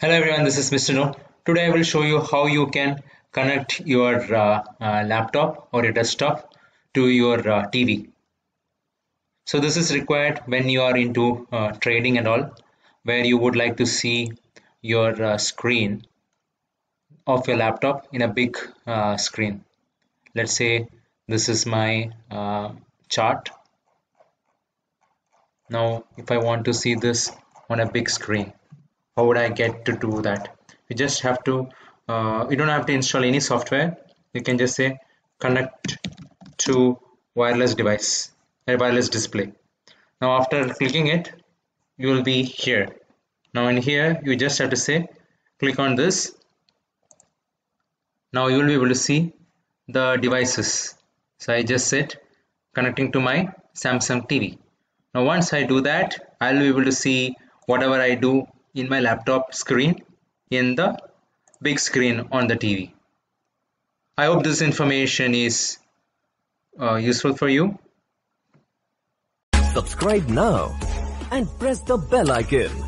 Hello everyone, this is Mr. Know. Today I will show you how you can connect your uh, uh, laptop or your desktop to your uh, TV. So this is required when you are into uh, trading and all, where you would like to see your uh, screen of your laptop in a big uh, screen. Let's say this is my chart. Now if I want to see this on a big screen how would I get to do that you just have to uh, you don't have to install any software you can just say connect to wireless device a wireless display now after clicking it you will be here now in here you just have to say click on this now you will be able to see the devices so I just said connecting to my Samsung TV now once I do that I'll be able to see whatever I do in my laptop screen in the big screen on the TV. I hope this information is uh, useful for you. Subscribe now and press the bell icon.